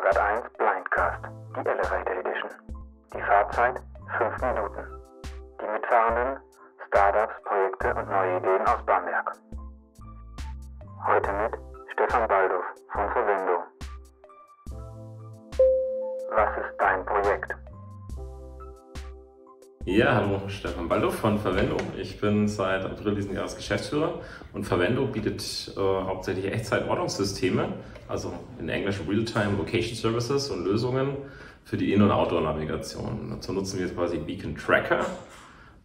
Lagert 1 Blindcast, die Elevator Edition. Die Fahrzeit 5 Minuten. Die Mitfahrenden Startups, Projekte und neue Ideen aus Bamberg. Heute mit Stefan Balduf von Verwendo. Was ist dein Projekt? Ja, hallo, Stefan Balduf von Verwendo. Ich bin seit April diesen Jahres Geschäftsführer und Verwendo bietet äh, hauptsächlich Echtzeit-Ortungssysteme, also in Englisch Real-Time Location Services und Lösungen für die In- und Outdoor-Navigation. Dazu nutzen wir quasi Beacon Tracker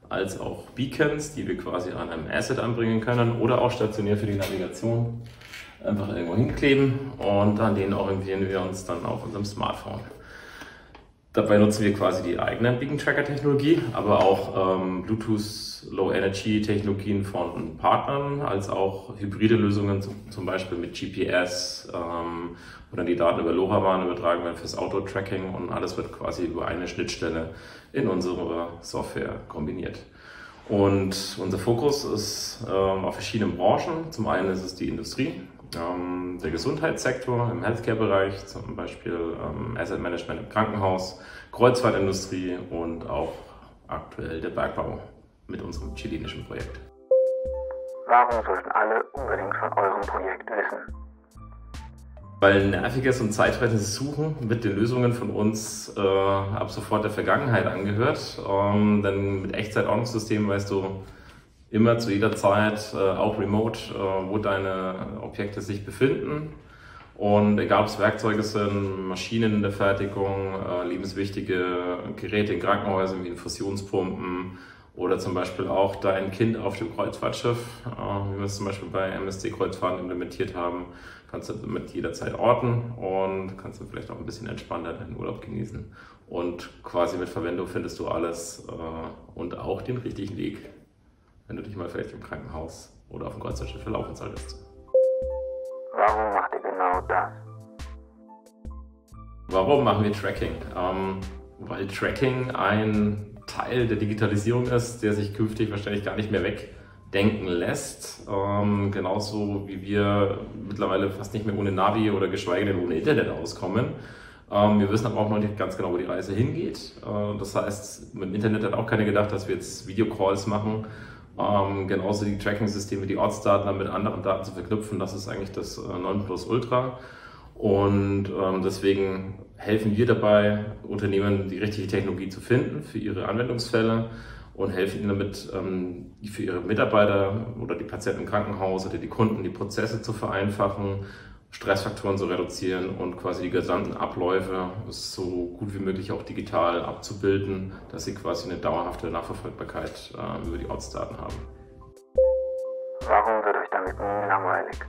als auch Beacons, die wir quasi an einem Asset anbringen können oder auch stationär für die Navigation einfach irgendwo hinkleben und an denen orientieren wir uns dann auf unserem Smartphone. Dabei nutzen wir quasi die eigene Beacon Tracker Technologie, aber auch ähm, Bluetooth Low Energy Technologien von Partnern, als auch hybride Lösungen, zum Beispiel mit GPS, ähm, wo dann die Daten über LoRaWAN übertragen werden fürs Auto-Tracking und alles wird quasi über eine Schnittstelle in unserer Software kombiniert. Und unser Fokus ist ähm, auf verschiedenen Branchen. Zum einen ist es die Industrie, ähm, der Gesundheitssektor im Healthcare-Bereich, zum Beispiel ähm, Asset Management im Krankenhaus, Kreuzfahrtindustrie und auch aktuell der Bergbau mit unserem chilenischen Projekt. Warum sollten alle unbedingt von eurem Projekt wissen? Weil nerviges und zeitfressendes Suchen mit den Lösungen von uns äh, ab sofort der Vergangenheit angehört. Ähm, denn mit Echtzeit-Ordnungssystemen weißt du, immer zu jeder Zeit, äh, auch remote, äh, wo deine Objekte sich befinden. Und egal ob es Werkzeuge sind, Maschinen in der Fertigung, äh, lebenswichtige Geräte in Krankenhäusern wie Infusionspumpen oder zum Beispiel auch dein Kind auf dem Kreuzfahrtschiff, äh, wie wir es zum Beispiel bei MSC Kreuzfahrten implementiert haben, kannst du damit jederzeit orten und kannst du vielleicht auch ein bisschen entspannter deinen Urlaub genießen. Und quasi mit Verwendung findest du alles äh, und auch den richtigen Weg wenn du dich mal vielleicht im Krankenhaus oder auf dem Kreuzfahrtschiff verlaufen solltest. Warum macht ihr genau das? Warum machen wir Tracking? Ähm, weil Tracking ein Teil der Digitalisierung ist, der sich künftig wahrscheinlich gar nicht mehr wegdenken lässt. Ähm, genauso wie wir mittlerweile fast nicht mehr ohne Navi oder geschweige denn ohne Internet auskommen. Ähm, wir wissen aber auch noch nicht ganz genau, wo die Reise hingeht. Äh, das heißt, mit dem Internet hat auch keiner gedacht, dass wir jetzt Videocalls machen ähm, genauso die Tracking-Systeme, die Ortsdaten dann mit anderen Daten zu verknüpfen, das ist eigentlich das äh, 9 Plus Ultra. Und ähm, deswegen helfen wir dabei, Unternehmen die richtige Technologie zu finden für ihre Anwendungsfälle und helfen ihnen damit, ähm, für ihre Mitarbeiter oder die Patienten im Krankenhaus oder die Kunden die Prozesse zu vereinfachen Stressfaktoren zu reduzieren und quasi die gesamten Abläufe so gut wie möglich auch digital abzubilden, dass sie quasi eine dauerhafte Nachverfolgbarkeit äh, über die Ortsdaten haben. Warum wird euch damit nie langweilig?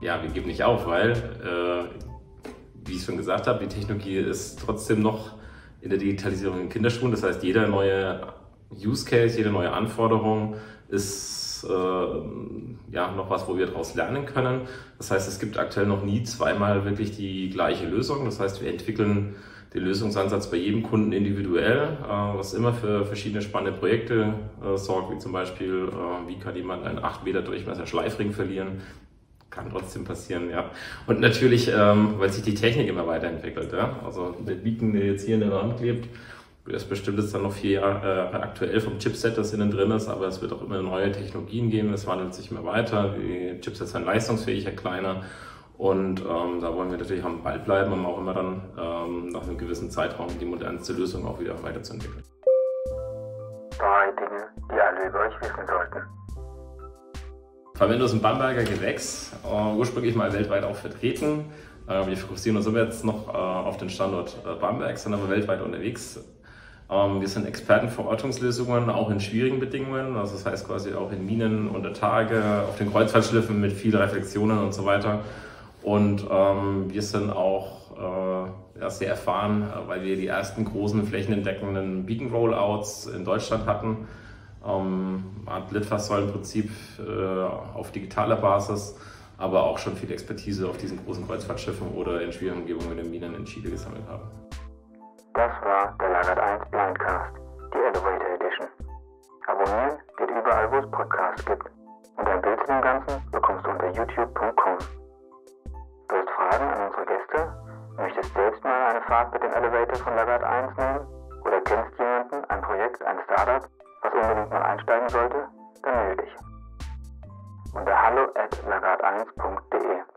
Ja, wir geben nicht auf, weil, äh, wie ich schon gesagt habe, die Technologie ist trotzdem noch in der Digitalisierung in Kinderschuhen. Das heißt, jeder neue Use Case, jede neue Anforderung ist äh, ja noch was, wo wir daraus lernen können. Das heißt, es gibt aktuell noch nie zweimal wirklich die gleiche Lösung. Das heißt, wir entwickeln den Lösungsansatz bei jedem Kunden individuell, äh, was immer für verschiedene spannende Projekte äh, sorgt, wie zum Beispiel, äh, wie kann jemand einen 8 Meter Durchmesser Schleifring verlieren, kann trotzdem passieren, ja. Und natürlich, ähm, weil sich die Technik immer weiterentwickelt, ja. Also der Beacon, der jetzt hier in der Wand klebt, das bestimmt ist dann noch vier Jahre äh, aktuell vom Chipset, das innen drin ist, aber es wird auch immer neue Technologien geben, es wandelt sich immer weiter, die Chipsets sind leistungsfähiger, kleiner und ähm, da wollen wir natürlich am Ball bleiben, um auch immer dann ähm, nach einem gewissen Zeitraum die modernste Lösung auch wieder weiterzuentwickeln. Drei Dinge, die alle über euch wissen sollten. Verwendung ist ein Bamberger Gewächs, äh, ursprünglich mal weltweit auch vertreten. Äh, wir fokussieren uns aber jetzt noch äh, auf den Standort äh, Bamberg, sind aber weltweit unterwegs wir sind Experten für Ortungslösungen, auch in schwierigen Bedingungen. Also das heißt quasi auch in Minen unter Tage, auf den Kreuzfahrtschiffen mit vielen Reflexionen und so weiter. Und ähm, wir sind auch äh, ja, sehr erfahren, äh, weil wir die ersten großen flächenentdeckenden Beacon Rollouts in Deutschland hatten. Ähm, Art Litfaßsäulenprinzip äh, auf digitaler Basis, aber auch schon viel Expertise auf diesen großen Kreuzfahrtschiffen oder in schwierigen Umgebungen in den Minen in Chile gesammelt haben. Das war der Lagert 1 Blindcast, die Elevator Edition. Abonnieren geht überall, wo es Podcasts gibt. Und ein Bild zu dem Ganzen bekommst du unter youtube.com. Du hast Fragen an unsere Gäste? Möchtest selbst mal eine Fahrt mit dem Elevator von Lagarde 1 nehmen? Oder kennst jemanden, ein Projekt, ein Startup, was unbedingt mal einsteigen sollte? Dann melde dich. Unter hallo at lagarde1.de